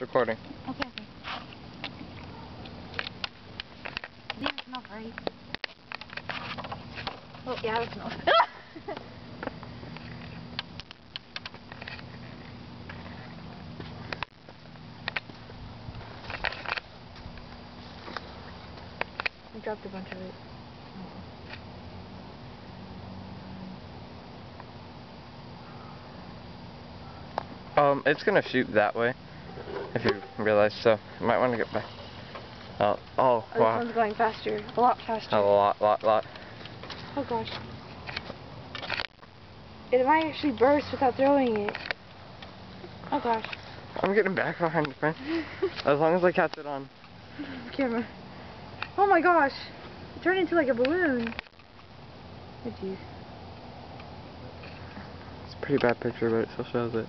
it's recording. Okay, okay. Yeah, it smells right. Oh, yeah, it smells. I dropped a bunch of it. Um, it's gonna shoot that way, if you realize, so you might want to get back. Oh, oh, Oh, wow. this one's going faster. A lot faster. A lot, lot, lot. Oh gosh. It might actually burst without throwing it. Oh gosh. I'm getting back behind the fence. As long as I catch it on. Camera. Oh my gosh. It turned into like a balloon. Oh jeez. It's a pretty bad picture, but it still shows it.